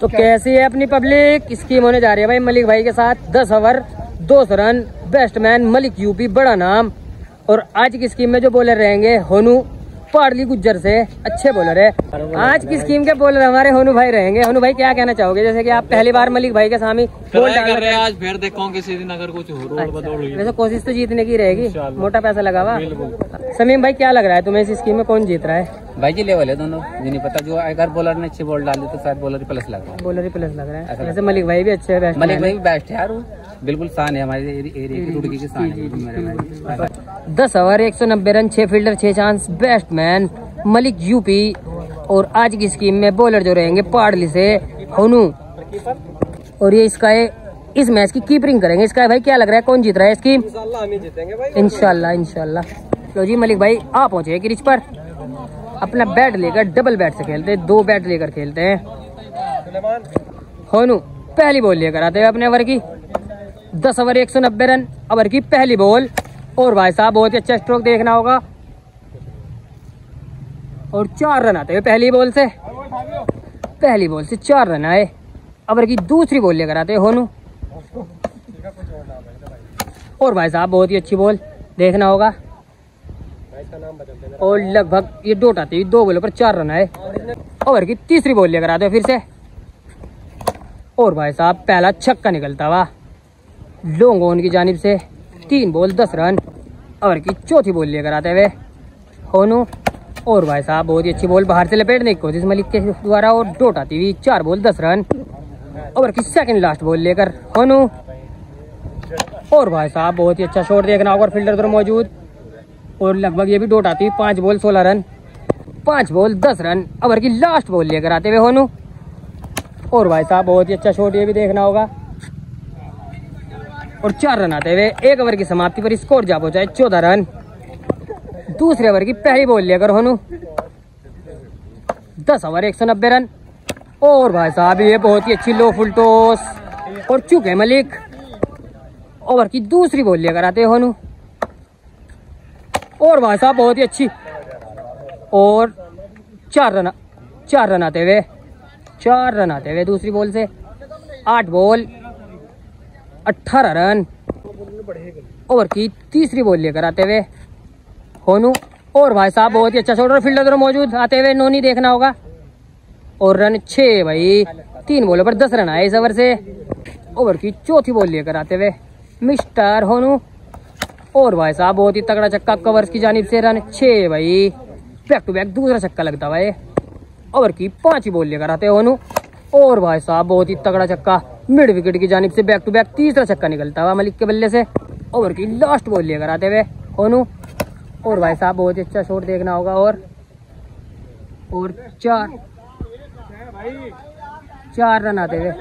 तो कैसी है अपनी पब्लिक? स्कीम होने जा रही है भाई मलिक भाई के साथ दस ओवर, दो सौ रन बेस्टमैन मलिक यूपी, बड़ा नाम। और आज की स्कीम में जो बॉलर रहेंगे, होनू। पाड़ली गुज्जर से। अच्छे बॉलर है। आज की स्कीम के बॉलर हमारे होनू भाई रहेंगे। होनू भाई क्या कहना चाहोगे? जैसे कि आप पहली बार मलिक भाई के सामने बॉल डाल रहे हैं आज फिर देखो किसी दिन अगर कुछ हो रोड बदौड़ वैसे कोशिश तो जीतने की रहेगी। मोटा पैसा लगा हुआ। समीम भाई क्या लग रहा है तुम्हें इस स्कीम में कौन जीत रहा है? भाई जी लेवल है दोनों। जी नहीं पता जो अगर बॉलर ने अच्छी बॉल डाल दी तो शायद बॉलर ही प्लस है बॉलर ही प्लस लग रहा है। वैसे मलिक भाई भी अच्छे है मलिक भाई भी बेस्ट है यार। बिल्कुल शान है हमारे एरिया की रुड़की की शान है दस ओवर एक सौ नब्बे रन छह फील्डर छह chance best man Malik UP और आज की स्कीम में बॉलर जो रहेंगे पाड़ली से होनू। और ये इसका है इस मैच की कीपरिंग करेंगे। इसका भाई क्या लग रहा है कौन जीत रहा है इसकी? इंशाल्लाह इंशाल्लाह लो जी मलिक भाई आप पहुँचे क्रिच पर। अपना बैट लेकर डबल बैट से खेलते हैं दो बैट लेकर खेलते हैं। होनू पहली बॉल लेकर आते हैं अपने ओवर की। दस ओवर एक सौ नब्बे रन, ओवर की पहली बॉल। और भाई साहब, बहुत ही अच्छा स्ट्रोक देखना होगा। और चार रन आते हुए पहली बॉल से। पहली बॉल से चार रन आए। ओवर की दूसरी बॉल लेकर आते होनू। और भाई साहब, बहुत ही अच्छी बॉल देखना होगा। और लगभग ये डोट आती दो बॉलों पर चार रन आए। ओवर की तीसरी बॉल लेकर आते फिर से। और भाई साहब, पहला छक्का निकलता हुआ। लॉन्ग ऑन की जानिब से तीन बॉल दस रन। ओवर की चौथी बॉल लेकर आते हुए। होनू, और भाई साहब, बहुत ही अच्छी बॉल बाहर से लपेटने की कोशिश मलिक के द्वारा और डोट आती हुई चार बॉल दस रन। ओवर की सेकंड लास्ट बॉल लेकर होनू। और भाई साहब, बहुत ही अच्छा शॉट देखना होगा फील्डर उधर मौजूद। और लगभग ये भी डोट आती हुई पाँच बॉल सोलह रन। पाँच बॉल दस रन। ओवर की लास्ट बॉल लेकर आते हुए होनू। और भाई साहब, बहुत ही अच्छा शॉट ये भी देखना होगा। और चार रन आते हुए एक ओवर की समाप्ति पर स्कोर जा है चौदह रन। दूसरे ओवर की पहली बॉल लेकर होनू। दस ओवर, एक सौ नब्बे रन। और भाई साहब, ये बहुत ही अच्छी लो फुल टॉस और चुके मलिक। ओवर की दूसरी बॉल लेकर आते होनू। और भाई साहब, बहुत ही अच्छी। और चार रन चार रन आते हुए, चार रन आते हुए दूसरी बॉल से। आठ बॉल। अट्ठारह रन। ओवर की तीसरी बॉल लेकर आते हुए होनू। और भाई साहब, बहुत ही अच्छा शॉर्टर फील्डर मौजूद आते हुए, नोनी देखना होगा। और रन छः भाई, तीन बॉलों पर दस रन आए इस ओवर से। ओवर की चौथी बॉल लेकर आते हुए मिस्टर होनू। और भाई साहब, बहुत ही तगड़ा चक्का कवर्स की जानिब से रन छः भाई। बैक टू बैक दूसरा चक्का लगता भाई। ओवर की पांचवी बॉल लेकर आते होनू। और भाई साहब, बहुत ही तगड़ा चक्का मिड विकेट की जानिब से बैक टू बैक तीसरा छक्का निकलता हुआ मलिक के बल्ले से। ओवर की लास्ट बॉल लेकर आते हुए। होनू और भाई साहब बहुत अच्छा शॉट देखना होगा, और और चार चार रन आते हुए।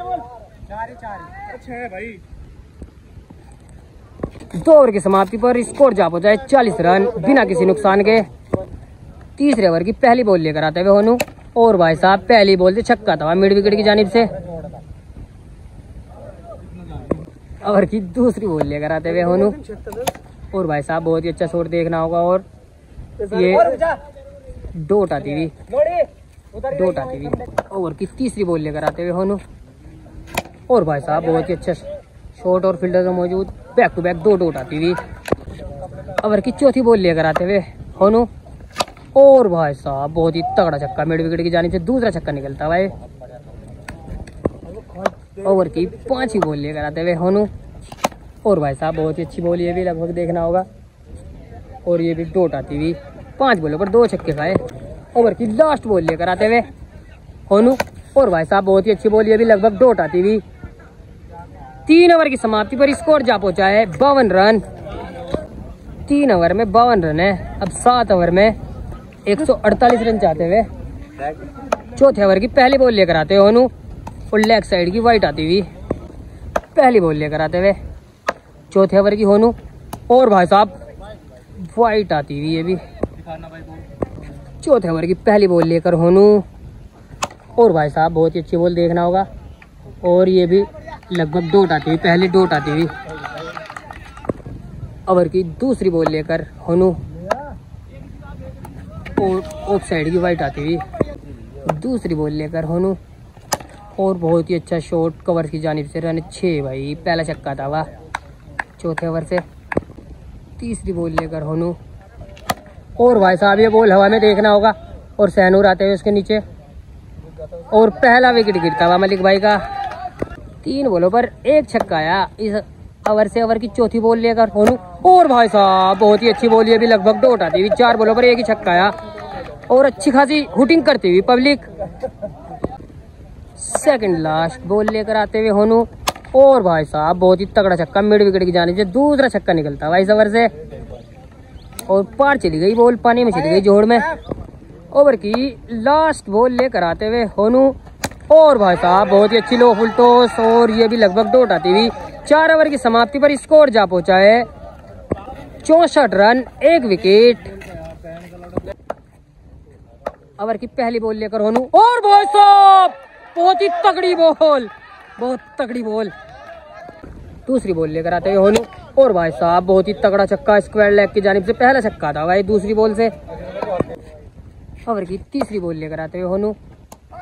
दो ओवर की समाप्ति पर स्कोर जा पहुँचा है चालीस रन, बिना किसी नुकसान के। तीसरे ओवर की पहली बॉल लेकर आते हुए होनू और भाई साहब पहली बॉल से छक्का था मिड विकेट की जानिब से। ओवर की दूसरी बॉल लेकर आते हुए होनू। और भाई साहब बहुत ही अच्छा शॉट देखना होगा और ये डोट आती हुई डोट आती हुई ओवर की तीसरी बॉल लेकर आते हुए होनू। और भाई साहब बहुत ही अच्छा शॉट और फील्डर मौजूद। बैक टू बैक दो डोट आती हुई ओवर की चौथी बॉल लेकर आते हुए होनू। और भाई साहब बहुत ही तगड़ा छक्का मिड विकेट की जाने से दूसरा छक्का निकलता भाई। ओवर की पांचवी बॉल लेकर आते हुए होनू। और भाई साहब, बहुत ही अच्छी बॉल ये भी लगभग देखना होगा। और ये भी डोट आती हुई पाँच बॉलों पर दो छक्के खाए। ओवर की लास्ट बॉल लेकर आते हुए होनू। और भाई साहब, बहुत ही अच्छी बॉल ये भी लगभग डोट आती हुई। तीन ओवर की समाप्ति पर स्कोर जा पहुँचा है बावन रन। तीन ओवर में बावन रन है। अब सात ओवर में 148 रन चाहते हुए चौथे ओवर की पहली बॉल लेकर आते हुए होनू। और लेग साइड की वाइट आती हुई। पहली बॉल लेकर आते हुए। चौथे ओवर की होनू। और भाई साहब, वाइट आती हुई ये भी। चौथे ओवर की पहली बॉल लेकर होनू। और भाई साहब, बहुत ही अच्छी बॉल देखना होगा। और ये भी लगभग डोट आती हुई, पहली डोट आती हुई। ओवर की दूसरी बॉल लेकर होनू। और ऑफ़ साइड की वाइट आती हुई। दूसरी बॉल लेकर होनू। और बहुत ही अच्छा शॉट कवर की जानब से रन छः भाई, पहला छक्का था, वाह। चौथे ओवर से तीसरी बॉल लेकर होनू। और भाई साहब, ये बॉल हवा में देखना होगा और सहनूर आते हुए उसके नीचे। और पहला विकेट गिरता हुआ मलिक भाई का। तीन बॉलों पर एक छक्का आया इस ओवर से ओवर की चौथी बॉल लेकर होनू। और भाई साहब, बहुत ही अच्छी बॉल ये भी लगभग डोट आती हुई चार बॉलों पर एक ही छक्का आया। और अच्छी खासी हुटिंग करती हुई पब्लिक सेकंड लास्ट बॉल लेकर आते हुए होनू। और भाई साहब, बहुत ही तगड़ा छक्का, मिड विकेट की जाने से दूसरा छक्का निकलता भाई ओवर से। और पार चली गई बॉल पानी में चली गई जोड़ में। ओवर की लास्ट बॉल लेकर आते हुए होनू। और भाई साहब, बहुत ही अच्छी लो फुल टॉस और ये भी लगभग डोट आती हुई। चार ओवर की समाप्ति पर स्कोर जा पहुँचा है। चौसठ रन, एक विकेट ओवर की पहली बॉल लेकर होनू। और भाई साहब बहुत ही तगड़ी बॉल, बहुत तगड़ी बॉल। दूसरी बॉल लेकर आते हुए होनू और भाई साहब, बहुत ही तगड़ा छक्का स्क्वायर लेग की जानिब से पहला छक्का था भाई दूसरी बॉल से। ओवर की तीसरी बॉल लेकर आते हुए होनू।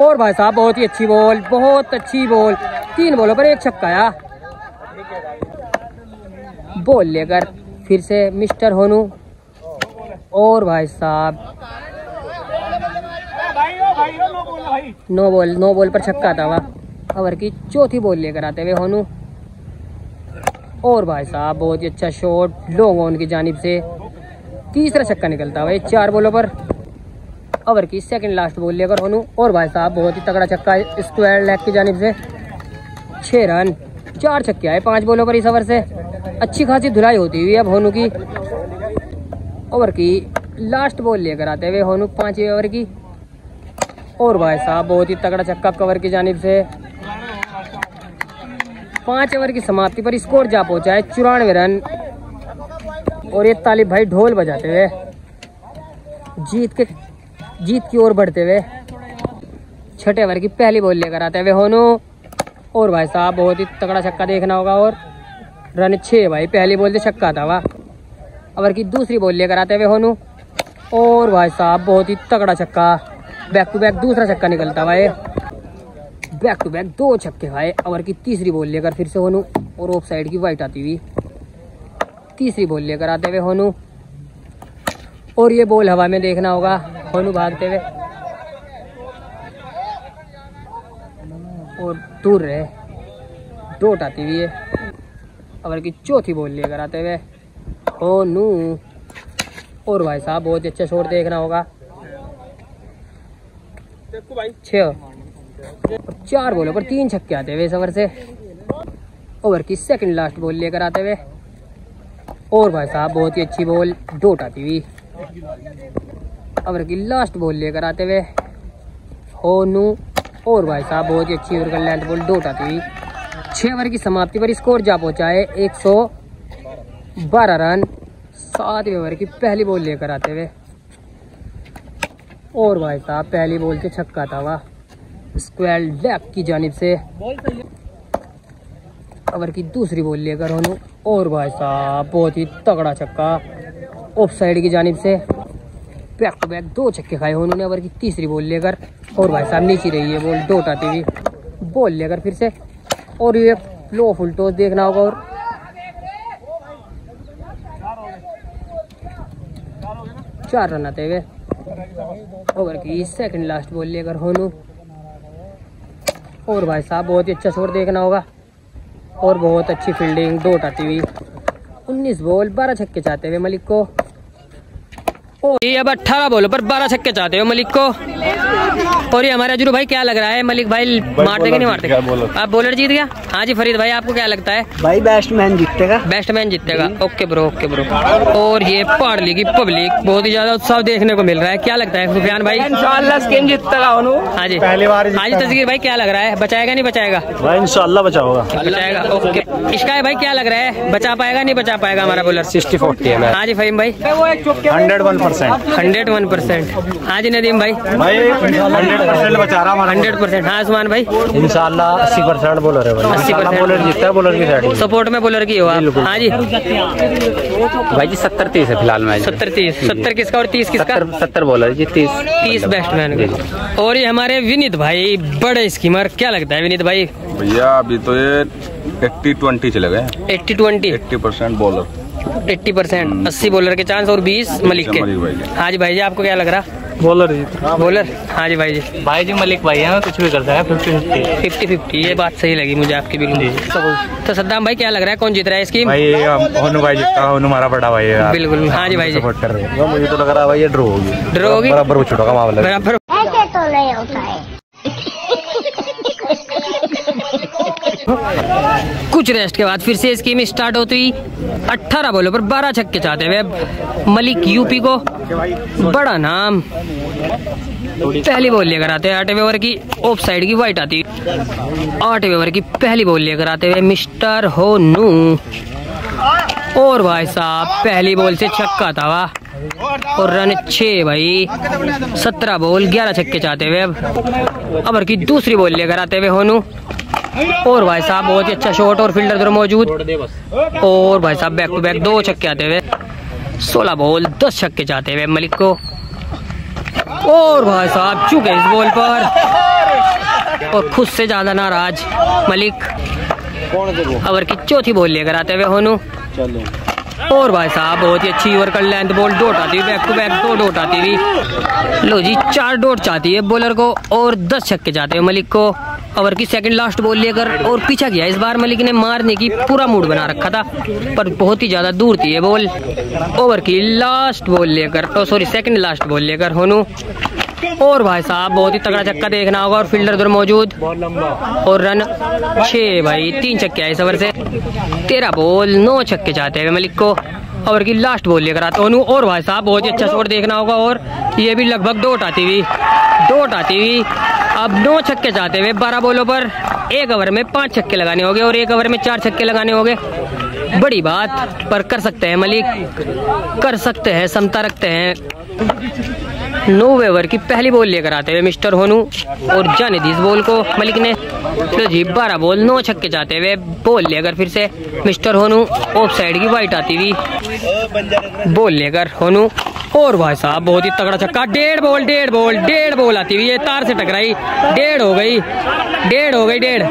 और भाई साहब, बहुत ही अच्छी बॉल, बहुत अच्छी बॉल। तीन बॉलों पर एक छक्का आया बॉल लेकर फिर से मिस्टर होनू। और भाई साहब नो बॉल नो बॉल पर छक्का था वह ओवर की चौथी बॉल लेकर आते हुए होनू। और भाई साहब, बहुत ही अच्छा शॉट लॉन्ग ऑन की जानिब से। तीसरा छक्का निकलता हुआ चार बॉलों पर। ओवर की सेकंड लास्ट बॉल लेकर होनू। और भाई साहब, बहुत ही तगड़ा छक्का स्क्वायर लेग की जानिब से। छः रन, चार छक्के आए पाँच बॉलों पर इस ओवर से। अच्छी खासी धुलाई होती हुई अब होनू की। ओवर की लास्ट बॉल लेकर आते हुए होनू पांचवी ओवर की। और भाई साहब, बहुत ही तगड़ा छक्का कवर की जानब से। पाँच ओवर की समाप्ति पर स्कोर जा पहुँचा है चौरानवे रन। और ये तालिब भाई ढोल बजाते हुए, जीत के, जीत की ओर बढ़ते हुए, छठे ओवर की पहली बॉल लेकर आते हुए होनू। और भाई साहब, बहुत ही तगड़ा छक्का देखना होगा और रन छः भाई, पहली बॉल से छक्का था वह। ओवर की दूसरी बॉल लेकर आते हुए होनू। और भाई साहब, बहुत ही तगड़ा छक्का। बैक टू बैक दूसरा छक्का निकलता भाई। बैक टू बैक दो छक्के खाए ओवर की तीसरी बॉल लेकर फिर से होनू। और ऑफ़ साइड की वाइट आती हुई। तीसरी बॉल लेकर आते हुए होनू। और ये बॉल हवा में देखना होगा। होनू भागते हुए। और दूर रहे। डोट आती हुई है। ओवर की चौथी बॉल लेकर आते हुए। होनू। और भाई साहब, बहुत अच्छा शॉट देखना होगा। छः चार बॉलों, पर तीन छक्के आते हुए इस ओवर से। ओवर की सेकंड लास्ट बॉल लेकर आते हुए और भाई साहब, बहुत ही अच्छी बॉल डोट आती हुई। ओवर की लास्ट बॉल लेकर आते हुए होनू, और भाई साहब, बहुत ही अच्छी ओवर का लेंथ बॉल डोट आती हुई। छः ओवर की समाप्ति पर स्कोर जा पहुँचा है, एक सौ बारह रन। सातवें ओवर की पहली बॉल लेकर आते हुए और भाई साहब, पहली बॉल से छक्का था वह। स्क्वायर लेग की जानिब से। ओवर की दूसरी बॉल लेकर होनू और भाई साहब, बहुत ही तगड़ा छक्का। ऑफ़ साइड की जानिब से। बैक टू बैक दो छक्के खाए उन्होंने ओवर की तीसरी बॉल लेकर और भाई साहब, नीचे रही है बॉल डोट आती हुई। बॉल लेकर फिर से। और ये लो फुल टॉस देखना होगा और। चार रन आते हुए। ओवर की सेकंड लास्ट बॉल लेकर होनू। और भाई साहब, बहुत ही अच्छा शोर देखना होगा। और बहुत अच्छी फील्डिंग दो टाती हुई। 19 बॉल 12 छक्के चाहते हुए मलिक को। ये अब 18 बॉलों पर 12 छक्के चाहते हो मलिक को? और ये हमारे अजरू भाई क्या लग रहा है? मलिक भाई मारते कि नहीं मारते आप बॉलर जीत गया? हाँ जी फरीद भाई आपको क्या लगता है? भाई बैट्समैन जीतेगा। बैट्समैन जीतेगा। ओके ब्रो ओके ब्रो और ये पार्ली की पब्लिक बहुत ही ज़्यादा उत्साह देखने को मिल रहा है। क्या लगता है सुफियान भाई? इंशाल्लाह स्किन जीतेगा हाँ जी। पहली बार हाँ जी तस्वीर भाई क्या लग रहा है? बचाएगा नहीं बचाएगा? भाई इंशाल्लाह बचाओगा बचाएगा ओके इसका भाई क्या लग रहा है? बचा पाएगा नहीं बचा पाएगा हमारा बॉलर सिक्सटी फोर्टी है हाँ जी फहीम भाई। Hundred one percent hundred one percent हाँ जी नदीम भाई। भाई हंड्रेड परसेंट बचा रहा हमारा। हंड्रेड परसेंट हाँ आसमान भाई। इंशाल्लाह अस्सी परसेंट बोलर है भाई। 80% जीतता है बॉलर की साइड सपोर्ट में बोलर की हो आप। हाँ जी। भाई जी सत्तर तीस है फ़िलहाल मैच। सत्तर तीस। सत्तर किसका और तीस किसका? सत्तर बॉलर जी तीस। तीस बैट्समैन के। और ये हमारे विनीत भाई बड़े स्कीमर क्या लगता है विनीत भाई? भैया अभी तो ये एट्टी ट्वेंटी चले गए। Eighty twenty eighty percent bowler eighty percent अस्सी बॉलर के चांस और बीस मलिक के। हाँ जी भाई जी आपको क्या लग रहा? बॉलर जीत बॉलर हाँ जी भाई जी। भाई जी मलिक भाई हैं कुछ भी कर सकते हैं फिफ्टी फिफ्टी फिफ्टी फिफ्टी ये बात सही लगी मुझे आपकी बिल्कुल। तो सद्दाम भाई क्या लग रहा है? कौन जीत रहा है इसकी? भाई ये होनू भाई जीतता होनू हमारा बड़ा भाई है बिल्कुल हाँ जी भाई जी। सपोर्ट कर रहे हैं। मुझे तो लग रहा है भाई ये ड्रॉ होगी। ड्रॉ होगी? बराबर छुटो का मामला बराबर। ऐसे तो नहीं होता है। कुछ रेस्ट के बाद फिर से स्कीम स्टार्ट होती अट्ठारह बॉलों पर बारह छक्के चाहते हुए मलिक यूपी को बड़ा नाम। पहली बॉल लेकर आते हैं आठवें ओवर की ऑफ़ साइड की वाइट आती आठवें ओवर की पहली बॉल लेकर आते हुए मिस्टर होनू। और भाई साहब, पहली बॉल से छक्का था वाह। और रन छः भाई। सत्रह बॉल ग्यारह छक्के चाहते हुए अब। ओवर की दूसरी बॉल लेकर आते हुए होनू। और भाई साहब बहुत ही अच्छा शॉट और फील्डर उधर मौजूद। और भाई साहब बैक टू बैक दो छक्के आते हुए, सोलह बॉल दस छक्के चाहते हुए मलिक को। और भाई साहब चुके इस बॉल पर। और खुद से ज़्यादा नाराज़ मलिक। ओवर की चौथी बॉल लेकर आते हुए होनू। और भाई साहब बहुत ही अच्छी ओवर कर लेंथ बॉल डोट आती हुई बैक टू बैक दो डोट आती हुई। लो जी, चार डोट चाहती है बॉलर को और दस छक्के चाहते हैं मलिक को। ओवर की सेकंड लास्ट बॉल लेकर और पीछा किया। इस बार मलिक ने मारने की पूरा मूड बना रखा था, पर बहुत ही ज़्यादा दूर थी ये बॉल ओवर की लास्ट बॉल लेकर oh sorry second last ball लेकर होनू। और भाई साहब, बहुत ही तगड़ा छक्का देखना होगा और फील्डर उधर मौजूद। और रन छः भाई, तीन छक्के आए इस ओवर से। तेरह बॉल नौ छक्के चाहते हैं मलिक को। ओवर की लास्ट बॉल लेकर आते ओनू और भाई साहब बहुत ही अच्छा शोर देखना होगा और ये भी लगभग दो आती हुई। दो आती हुई। अब नौ छक्के चाहते हुए बारह बॉलों पर एक ओवर में पाँच छक्के लगाने होंगे और एक ओवर में चार छक्के लगाने होंगे। बड़ी बात पर कर सकते हैं मलिक। कर सकते हैं, समता रखते हैं। नो ओवर की पहली बॉल लेकर आते हुए मिस्टर होनू और जाने दी इस बॉल को। मलिक ने तो जी बारह बॉल, नौ छक्के जाते हुए बॉल लेकर फिर से मिस्टर होनू ऑफ़ साइड की वाइट आती हुई बॉल लेकर होनू। और भाई साहब, बहुत ही तगड़ा छक्का, डेढ़ बॉल डेढ़ बॉल डेढ़ बॉल आती हुई है तार से टकराई, डेढ़ हो गई, डेढ़ हो गई, डेढ़।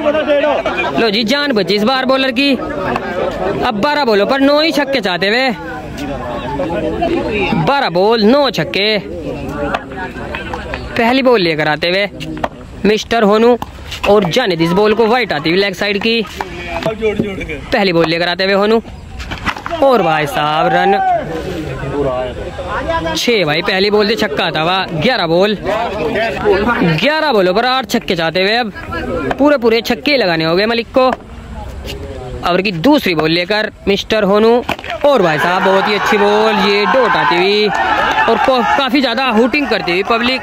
लो जी, जान बची इस बार बॉलर की। अब बारह बॉलों पर नौ ही छक्के चाहते हुए, बारह बॉल, नौ छक्के। पहली बॉल लेकर आते हुए मिस्टर होनू और जाने दी इस बॉल को वाइट आती हुई लेग साइड की। पहली बॉल लेकर आते हुए होनू। और भाई साहब रन छः भाई, पहली बॉल से छक्का था वाह ग्यारह बॉल ग्यारह बॉलों पर आठ छक्के चाहते हुए अब पूरे पूरे छक्के लगाने हो गए मलिक को। और की दूसरी बॉल लेकर मिस्टर होनू। और भाई साहब, बहुत ही अच्छी बॉल ये डोट आती हुई और काफ़ी ज़्यादा हुटिंग करती हुई पब्लिक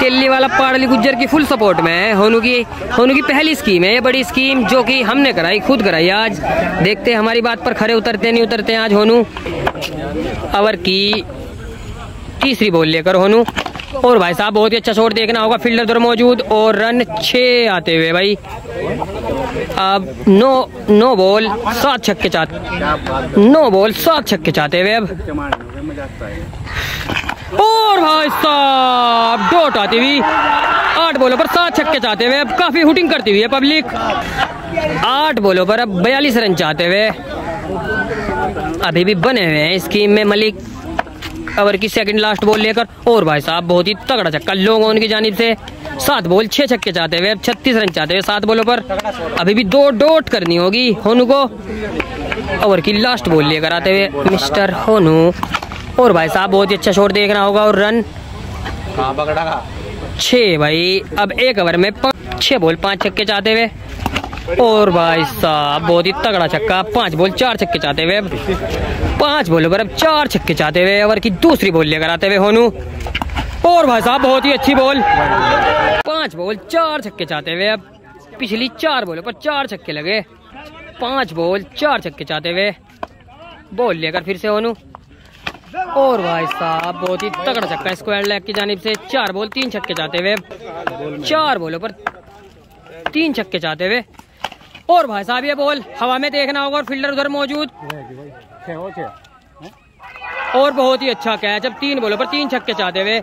दिल्ली वाला पाड़ली गुज्जर की फुल सपोर्ट में है। होनू की होनू की पहली स्कीम है, ये बड़ी स्कीम जो कि हमने कराई, खुद कराई। आज देखते हमारी बात पर खरे उतरते नहीं उतरते आज होनू। ओवर की तीसरी बॉल लेकर होनू। और भाई साहब, बहुत ही अच्छा शॉट देखना होगा फील्डर उधर मौजूद और रन छः आते हुए भाई। अब नो नो बॉल सात छक्के चाहते नो बॉल सात छक्के चाहते हुए अब। और भाई साहब, डोट आती हुई, आठ बॉलों पर सात छक्के चाहते हुए, अब काफ़ी हुटिंग करती हुई है पब्लिक। आठ बॉलों पर अब बयालीस रन चाहते हुए, अभी भी बने हुए हैं स्कीम में मलिक ओवर की सेकंड लास्ट बॉल लेकर। और भाई साहब, बहुत ही तगड़ा छक्का, लोगों की जानिब से। सात बॉल, छह छक्के चाहते हुए, अब छत्तीस रन चाहते हुए सात बॉलों पर। अभी भी दो डोट करनी होगी होनू को। ओवर की लास्ट बॉल लेकर आते हुए मिस्टर होनू। और भाई साहब बहुत ही अच्छा शॉट देखना होगा और रन छः भाई अब एक ओवर में छह बॉल पाँच छक्के चाहते हुए। और भाई साहब बहुत ही तगड़ा छक्का पाँच बॉल चार छक्के चाहते हुए। पाँच बॉलों पर अब चार छक्के चाहते हुए ओवर की दूसरी बॉल लेकर आते हुए होनू। और भाई साहब बहुत ही अच्छी बॉल पाँच बॉल चार छक्के चाहते हुए अब पिछली चार बॉलों पर चार छक्के लगे। पाँच बॉल चार छक्के चाहते हुए। बॉल लेकर फिर से होनू। और भाई साहब, बहुत ही तगड़ा छक्का स्क्वायर लेग की जानिब से। चार बॉल तीन छक्के चाहते हुए। चार बॉलों पर तीन छक्के चाहते हुए। और भाई साहब, ये बॉल हवा में देखना होगा और फील्डर उधर मौजूद। और बहुत ही अच्छा कैच अब तीन बॉलों पर तीन छक्के चाहते हुए।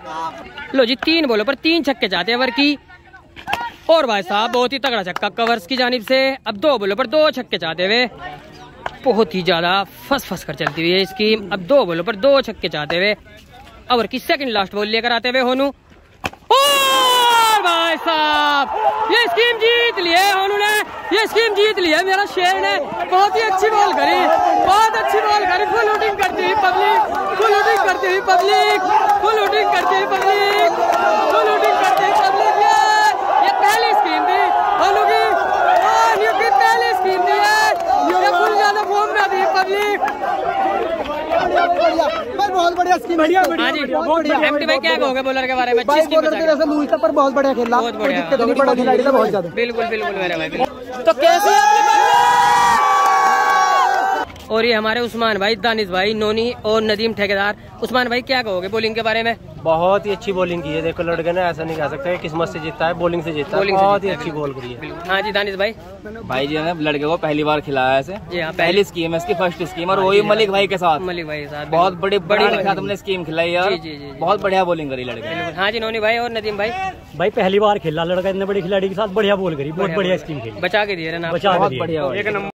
लो जी, तीन बॉलों पर तीन छक्के चाहते हैं वर्की और भाई साहब, बहुत ही तगड़ा छक्का कवर्स की जानिब से। अब दो बॉलों पर दो छक्के चाहते हुए। बहुत ही ज़्यादा फंस फंस कर चलती हुई है स्कीम। अब दो बॉलों पर दो छक्के चाहते हुए ओवर की सेकंड लास्ट बॉल लेकर आते हुए होनू। और भाई साहब, ये स्कीम जीत लिए होनू ने। ये स्कीम जीत लिया मेरा शेर ने। बहुत ही अच्छी बॉल करी, बहुत अच्छी बॉल करी। फुल लूटिंग करती हुई पब्लिक फुल लूटिंग करती हुई पब्लिक फुल लूटिंग करती हुई पब्लिक फुल लूटिंग करती हुई पब्लिक ये ये पहली स्कीम थी होनू की और ये की पहली स्कीम थी ये ये फुल ज़्यादा फॉर्म में थी पब्लिक बहुत बढ़िया स्कीम बढ़िया बढ़िया क्या कहोगे बॉलर के बारे में अच्छी बॉलर के बता जैसे पर बहुत बढ़िया खेला बहुत बढ़िया। बहुत बिल्कुल बिल्कुल मेरे भाई। तो कैसे है? और ये हमारे उस्मान भाई दानिश भाई नोनी और नदीम ठेकेदार। उस्मान भाई क्या कहोगे बॉलिंग के बारे में? बहुत ही अच्छी बॉलिंग की है। देखो लड़के ने ऐसा नहीं कह सकते किस्मत से जीता है बॉलिंग से जीता है। बॉलिंग बहुत ही अच्छी। बॉल करी है। हाँ जी दानिश भाई। भाई जी ने लड़के को पहली बार खिलाया ऐसे जी हाँ पहली स्कीम है इसकी फ़र्स्ट स्कीम और वही मलिक भाई के साथ। मलिक भाई के साथ बहुत बड़ी बड़ी हमने स्कीम खिलाई यार जी, जी, जी, जी। बहुत बढ़िया बॉलिंग करी लड़के हाँ जी नोनी भाई और नदीम भाई। भाई पहली बार खेला लड़का इतने बड़े खिलाड़ी के साथ बढ़िया बॉल करी बहुत बढ़िया स्कीम खेली। बचा के दिए बचा बहुत बढ़िया एक नंबर